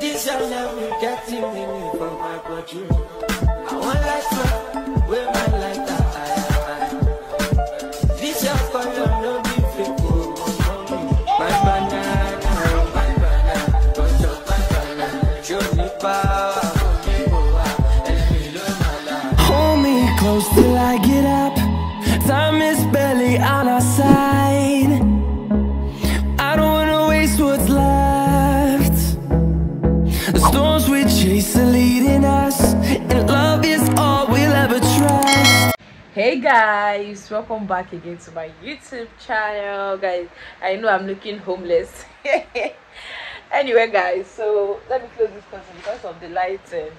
This young never getting me from my country. I want life uh, where my light hey guys welcome back again to my youtube channel. Guys i know i'm looking homeless. Anyway guys so let me close this curtain because of the lighting.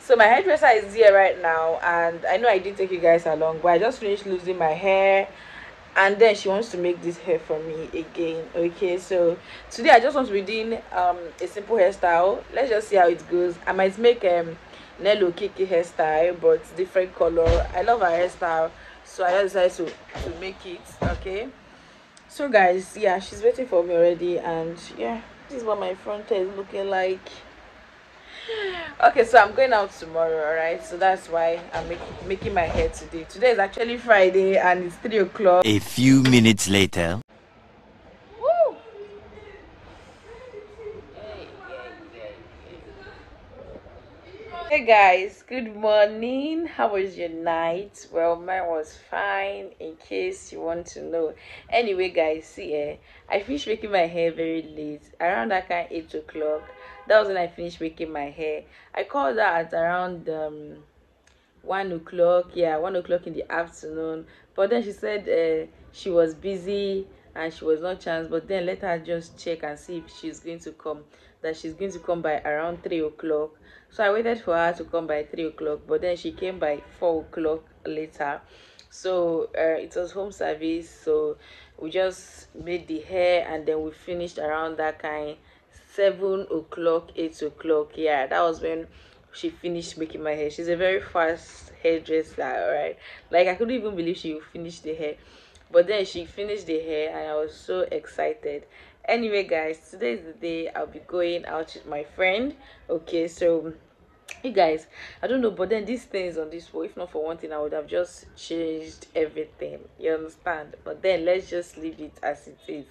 So my hairdresser is here right now and i know i did take you guys along but i just finished losing my hair and then she wants to make this hair for me again okay? So today i just want to be doing um a simple hairstyle. Let's just see how it goes. I might make um Nello Kiki hairstyle but different color. I love her hairstyle so i decided to to make it okay? So guys yeah she's waiting for me already and yeah this is what my front hair is looking like. Okay so i'm going out tomorrow all right so that's why i'm making making my hair today. Today is actually friday and it's three o'clock. A few minutes later. Guys, good morning. How was your night? Well, mine was fine in case you want to know. Anyway, guys, see eh, I finished making my hair very late, around that kind 8 o'clock. That was when I finished making my hair. I called her at around um one o'clock yeah one o'clock in the afternoon but then she said uh, she was busy and she was not chance but then let her just check and see if she's going to come that she's going to come by around three o'clock. So i waited for her to come by three o'clock but then she came by four o'clock later. So uh, it was home service so we just made the hair and then we finished around that kind seven o'clock eight o'clock. Yeah that was when she finished making my hair. She's a very fast hairdresser right like i couldn't even believe she finished the hair but then she finished the hair and i was so excited. Anyway guys today is the day i'll be going out with my friend. Okay so you guys i don't know but then these things on this wall if not for one thing i would have just changed everything. You understand? But then let's just leave it as it is.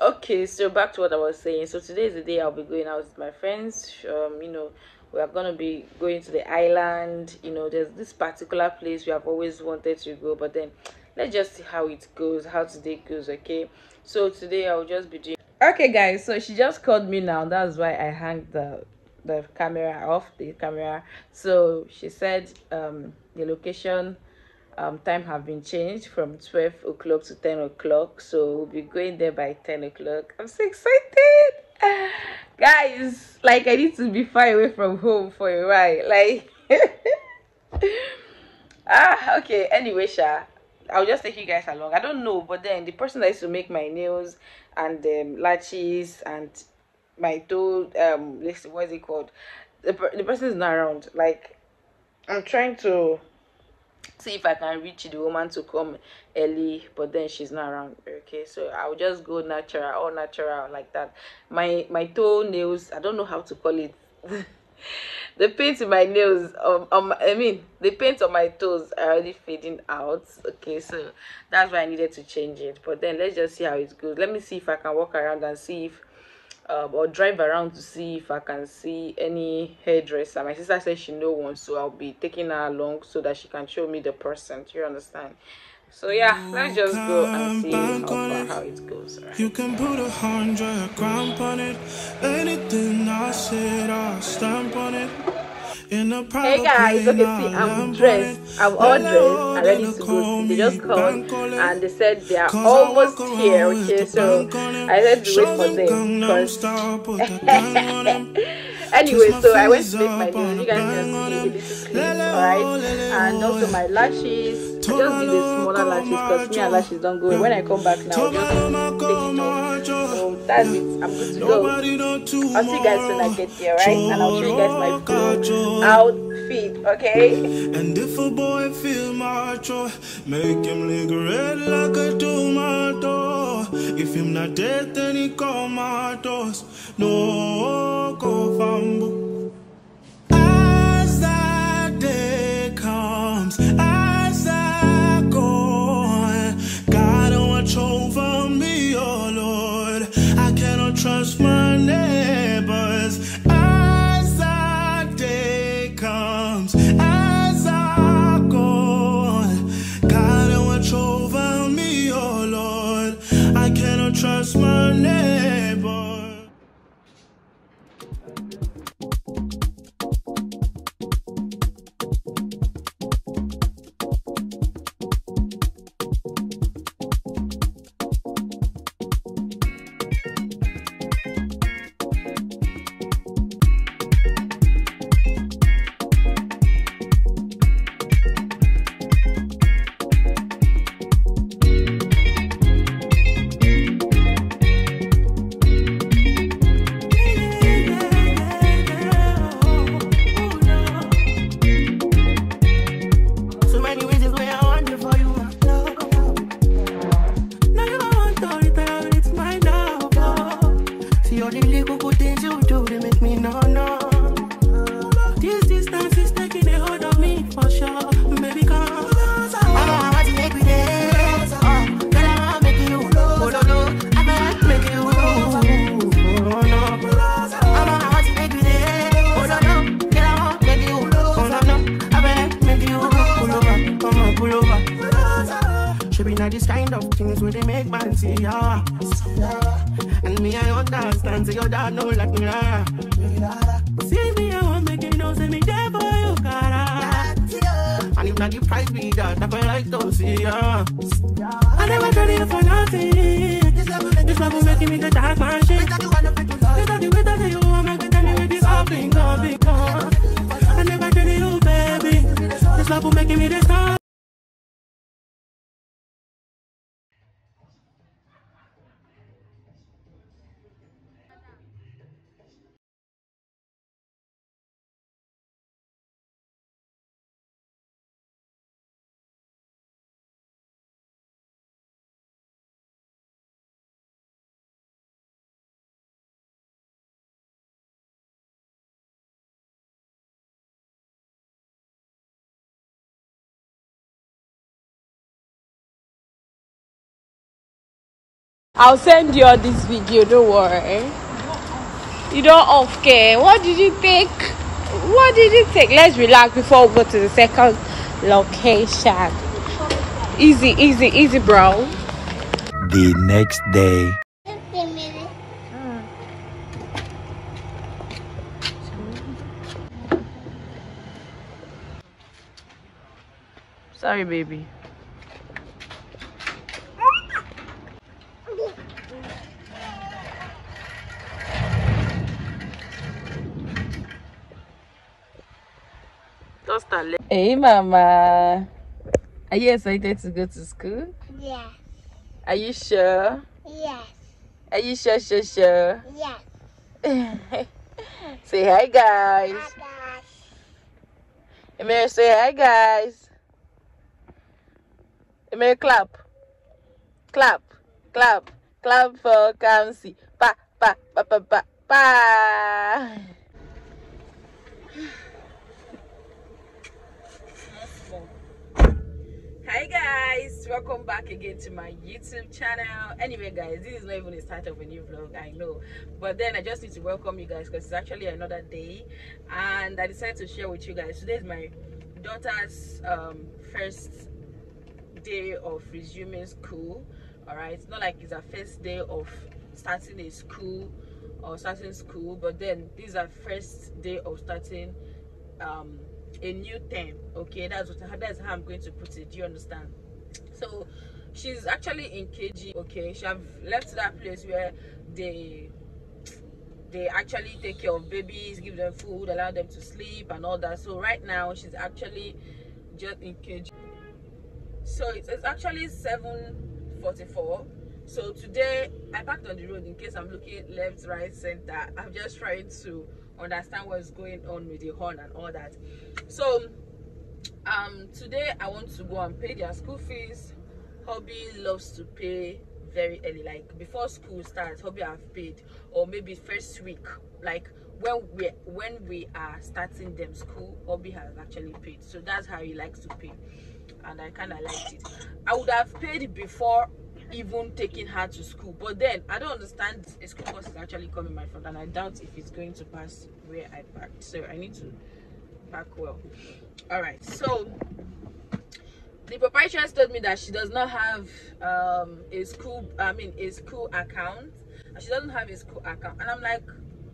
Okay so back to what i was saying. So today is the day i'll be going out with my friends. Um you know we are going to be going to the island. You know there's this particular place we have always wanted to go but then let's just see how it goes how today goes okay? So today i'll just be doing okay guys so she just called me now. That's why i hung the the camera off the camera. So she said um the location um time have been changed from 12 o'clock to 10 o'clock. So we'll be going there by 10 o'clock. I'm so excited. Guys like i need to be far away from home for a while like ah okay. Anyway sha i'll just take you guys along i don't know but then the person that used to make my nails and um latches and my toe um let's what is it called the, the person is not around like i'm trying to see if I can reach the woman to come early, but then she's not around. Okay, so I'll just go natural, all natural like that. My my toenails, I don't know how to call it. the paint in my nails, um, um, I mean the paint on my toes are already fading out. Okay, so that's why I needed to change it. But then let's just see how it goes. Let me see if I can walk around and see if um, or drive around to see if I can see any hairdresser. My sister said she know one, so I'll be taking her along so that she can show me the person. Do you understand? So yeah, let's just go and see how far how it goes. Right? You can put a hundred grand on it. Anything I said, I stamp on it. Hey guys, okay, see, I'm dressed. I'm all dressed and ready to go. They just called and they said they are almost here. Okay, so I said to wait for them because anyway, so I went to make my nails. You guys can see little clip, alright? And also my lashes. Just did a smaller lashes because me and lashes don't go. When I come back now, I'll just take it off. So that's it. I'm good to go. I'll see you guys when I get there, right? And I'll show you guys my full outfit, okay? And if a boy feel macho, make him lick red like a tomato. If him not dead, then he comatose. No go fumble. Should be not this kind of things where they make man see ya. And me, I understand, so your dad know like me. ah. See me, I won't make you know, say me there for you, cara. And if not the price me that, I feel like to see ya. I never tell you for nothing. This love will making me the dark man shit. Without the way that you want, make me tell me where this all thing gonna become. I never tell you, baby. This love will making me the star. I'll send you all this video, don't worry. You don't off care. What did you think? What did you think? Let's relax before we go to the second location. Easy, easy, easy, bro. The next day. Sorry, baby. Hey, Mama. Are you excited to go to school? Yes, Are you sure? yes, Are you sure, sure, sure? yes. say hi, guys. Bye, guys. Emir, say hi, guys. Emir, clap. Clap, clap, clap for Kamsi. Pa, pa, pa, pa, pa, pa. Hi guys, welcome back again to my YouTube channel. Anyway, guys, this is not even the start of a new vlog, I know, but then I just need to welcome you guys because it's actually another day, and I decided to share with you guys. Today is my daughter's um, first day of resuming school. All right, it's not like it's her first day of starting a school or starting school, but then this is her first day of starting um a new term okay? That's what that's how i'm going to put it. Do you understand? So she's actually in kg okay? She have left that place where they they actually take care of babies give them food allow them to sleep and all that. So right now she's actually just in kg so it's, it's actually 7:44 so today i parked on the road in case i'm looking left right center. I'm just trying to understand what's going on with the horn and all that. So um today i want to go and pay their school fees. Hobby loves to pay very early like before school starts hobby have paid or maybe first week like when we when we are starting them school hobby has actually paid. So that's how he likes to pay and i kind of liked it. I would have paid before even taking her to school. But then i don't understand a school bus is actually coming my front and i doubt if it's going to pass where i parked. So i need to park well. All right so the proprietress told me that she does not have um a school i mean a school account. And she doesn't have a school account. And i'm like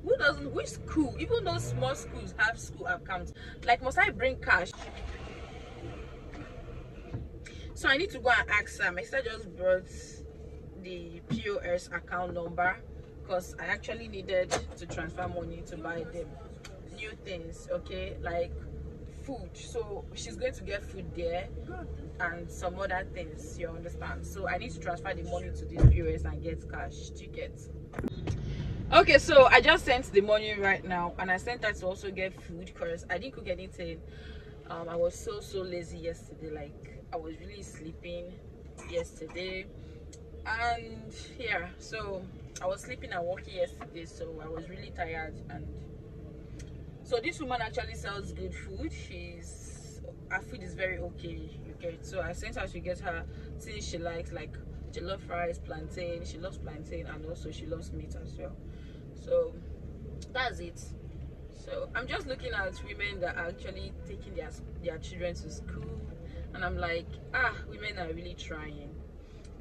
who doesn't which school? Even those small schools have school accounts. Like must i bring cash so i need to go and ask her my sister just brought the pos account number because i actually needed to transfer money to buy them new things okay? Like food. So she's going to get food there and some other things you understand? So i need to transfer the money to this pos and get cash. Tickets okay so i just sent the money right now and i sent that to also get food because i didn't cook anything. Um i was so so lazy yesterday like i was really sleeping yesterday. And yeah so i was sleeping and working yesterday so i was really tired and so this woman actually sells good food. She's her food is very okay get so i sent her to get her things she likes like jollof rice plantain. She loves plantain and also she loves meat as well. So that's it. So i'm just looking at women that are actually taking their their children to school and i'm like ah women are really trying.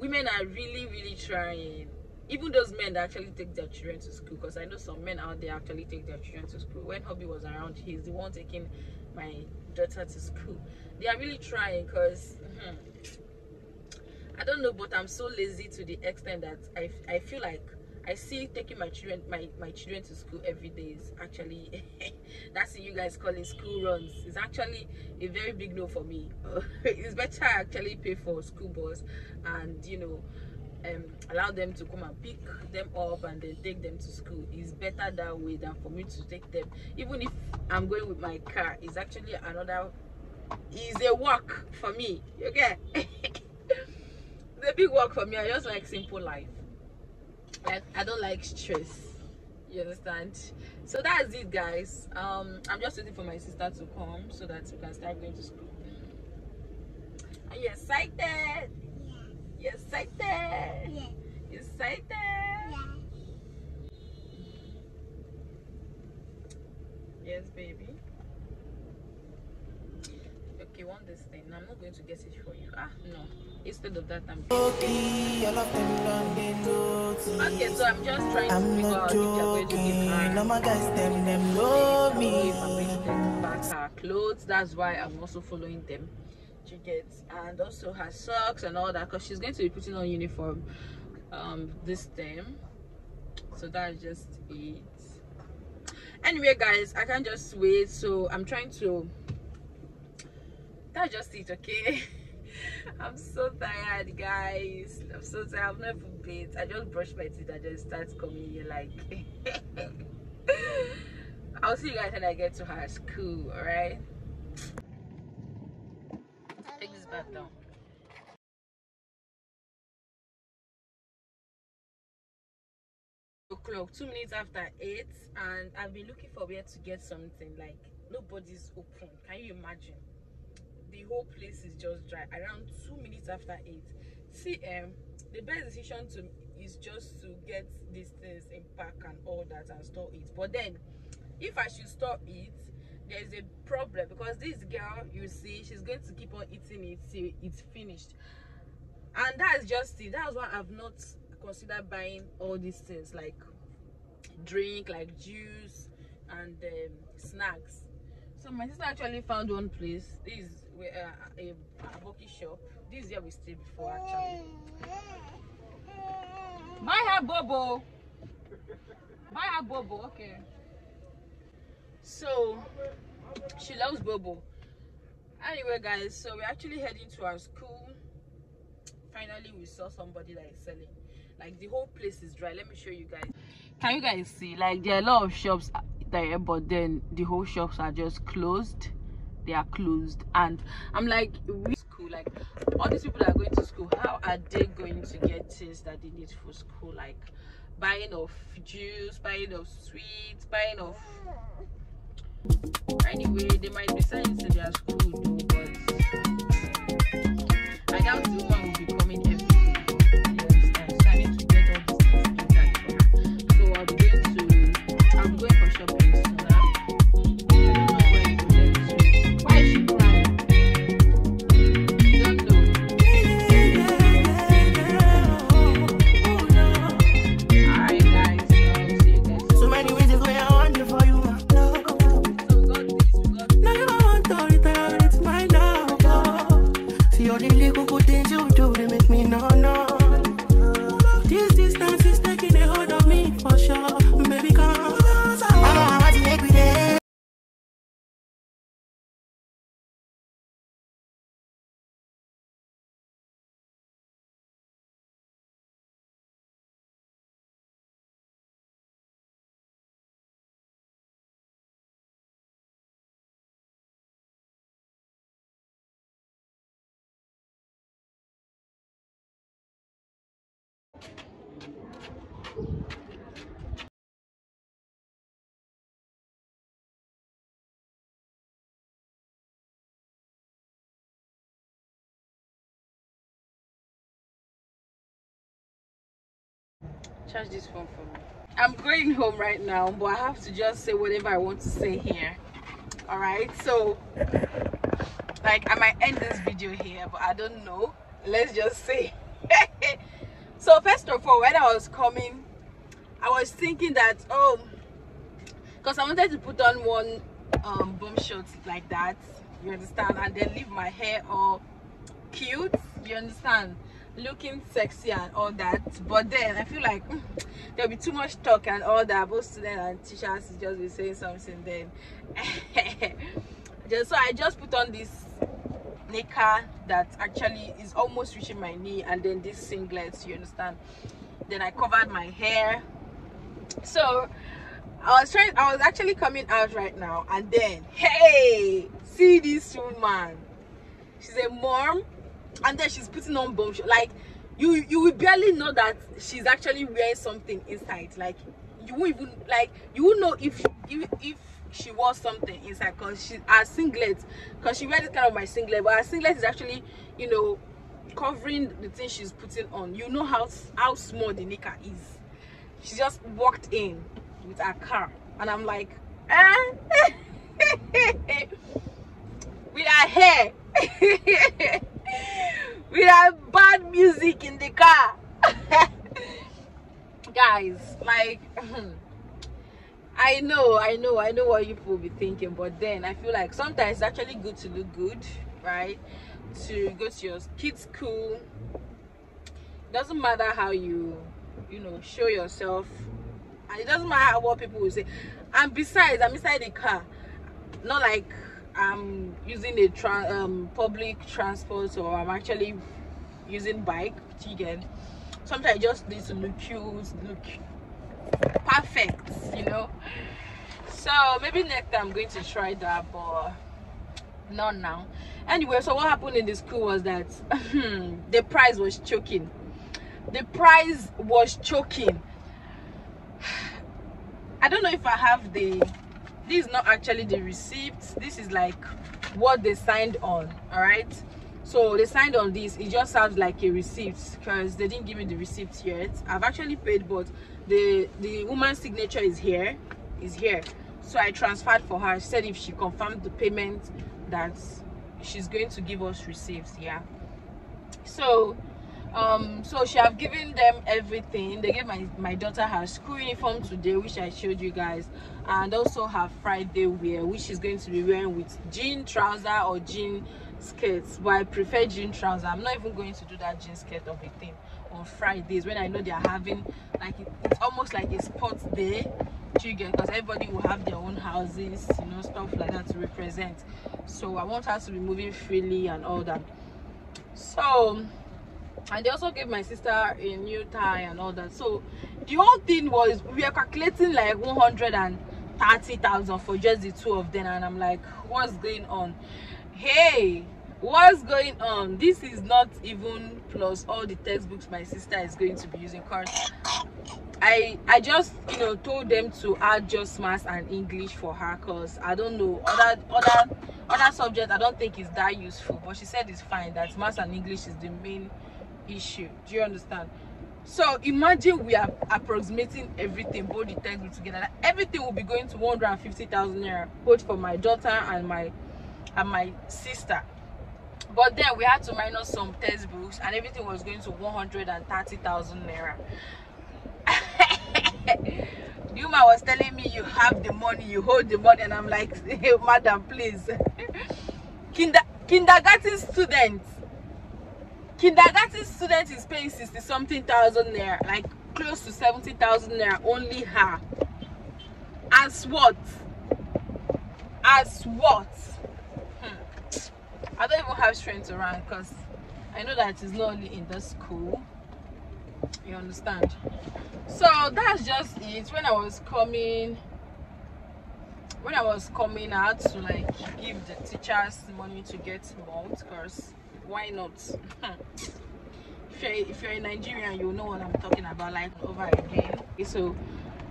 Women are really really trying. Even those men that actually take their children to school because i know some men out there actually take their children to school. When hubby was around he's the one taking my daughter to school. They are really trying because i don't know but i'm so lazy to the extent that i, I feel like i see taking my children my, my children to school every day is actually that's what you guys call it school runs. It's actually a very big no for me. It's better i actually pay for school bus and you know um, allow them to come and pick them up and then take them to school. Is better that way than for me to take them. Even if i'm going with my car it's actually another is a walk for me okay? It's a big work for me. I just like simple life like i don't like stress. You understand? So that's it guys. Um i'm just waiting for my sister to come so that we can start going to school. Are you excited? You excited? Yeah. you excited? Yeah. yes baby. Okay want this thing i'm not going to get it for you. Ah no instead of that i'm Okay, all of them done they notice. okay so i'm just trying to I'm figure not out if they're going to give joking. her All my guys, them, them know me. if I'm going to take back her clothes. That's why I'm also following them. She gets and also her socks and all that because she's going to be putting on uniform um this time. So that's just it. Anyway, guys, I can't just wait. So I'm trying to. That's just it, okay? I'm so tired, guys. I'm so tired. I've never bathed. I just brushed my teeth and just start coming here like. I'll see you guys when I get to her school, alright? Take this back down. O'clock, two minutes after eight, and I've been looking for where to get something like nobody's open. Can you imagine? The whole place is just dry. Around two minutes after eight. See, um, the best decision to is just to get these things in pack and all that and store it. But then if I should store it, there's a problem because this girl, you see, she's going to keep on eating it till it's finished. And that's just it. That's why I've not considered buying all these things like drink, like juice, and um, snacks. So my sister actually found one place. This where, uh, a, a bulky shop. This year we stayed before actually. Buy her Bobo. Buy her Bobo, okay. So she loves Bobo. Anyway, guys, so we're actually heading to our school. Finally, we saw somebody that is selling. Like the whole place is dry. Let me show you guys. Can you guys see? Like there are a lot of shops there, but then the whole shops are just closed. They are closed, and I'm like, we school like all these people that are going to school how are they going to get things that they need for school? Like buying of juice buying of sweets buying of anyway they might be science in their school though but i charge this phone for me. I'm going home right now, but I have to just say whatever I want to say here. Alright, so like I might end this video here, but I don't know. Let's just say. so first of all, when I was coming, I was thinking that oh because I wanted to put on one um bomb shot like that, you understand, and then leave my hair all cute, you understand, looking sexy and all that. But then I feel like mm, there'll be too much talk and all that. Both students and teachers just be saying something then. just so I just put on this knicker that actually is almost reaching my knee and then this singlet, you understand. Then I covered my hair. So I was trying I was actually coming out right now and then hey see this woman she's a mom and then she's putting on bomb sh- like you you will barely know that she's actually wearing something inside like you won't even like you won't know if if, if she wore something inside because she her singlet because she wear this kind of my singlet but her singlet is actually you know covering the thing she's putting on. You know how how small the knicker is. She just walked in with her car and i'm like eh? with her hair. With her bad music in the car. Guys like i know i know i know what you people will be thinking but then i feel like sometimes it's actually good to look good right? To go to your kids school. Doesn't matter how you you know show yourself. And it doesn't matter what people will say. And besides i'm inside the car. Not like i'm using a tra- um public transport or i'm actually using bike get sometimes i just need to look cute look perfect you know? So maybe next time i'm going to try that but not now. Anyway so what happened in the school was that the price was choking. The price was choking. I don't know if i have the this is not actually the receipt. This is like what they signed on all right so they signed on this. It just sounds like a receipt because they didn't give me the receipt yet. I've actually paid but the the woman's signature is here is here. So i transferred for her. Said if she confirmed the payment that she's going to give us receipts yeah. So um so she have given them everything. They gave my my daughter her school uniform today which i showed you guys and also her friday wear which she's going to be wearing with jean trouser or jean skirts. But i prefer jean trouser. I'm not even going to do that jean skirt of a thing on fridays when i know they're having like it, it's almost like a sports day. Chicken because everybody will have their own houses you know stuff like that to represent. So i want her to be moving freely and all that. So and they also gave my sister a new tie and all that. So the whole thing was we are calculating like 130,000 for just the two of them. And i'm like what's going on? Hey what's going on this is not even plus all the textbooks my sister is going to be using. Because i i just you know told them to add just maths and english for her. Because i don't know other other other subjects i don't think is that useful. But she said it's fine that maths and english is the main issue. Do you understand? So imagine we are approximating everything both the textbook together. That everything will be going to 150,000 naira both for my daughter and my and my sister but then we had to minus some textbooks and everything was going to 130,000 naira. Yuma was telling me you have the money you hold the money. And I'm like hey, madam please. Kinder kindergarten students kindergarten student is paying 60 something thousand naira like close to 70,000 naira only her. As what? As what. I don't even have strength to run because i know that it's not only in the school. You understand? So that's just it. When i was coming when i was coming had to like give the teachers money to get malt because why not? If you're if you're a nigerian you know what i'm talking about like over again. So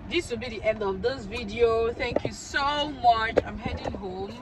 this will be the end of this video. Thank you so much. I'm heading home